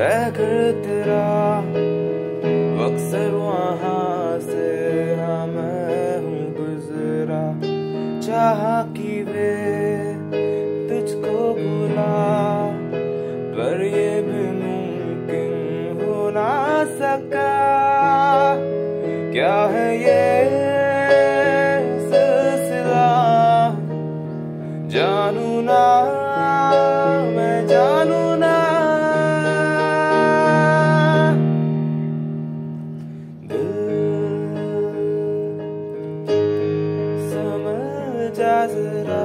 है घर तेरा अक्सर वहाँ से हाँ मैं हूँ गुजरा। चाह की वे तुझको बुला पर ये भी मुमकिन हो ना सका। क्या है ये सिलसिला? जानू ना मैं जानू ना जरा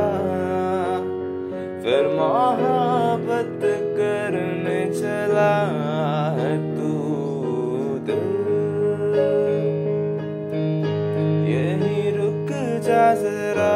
फिर मोहब्बत करने चला है तू यही रुक जा जरा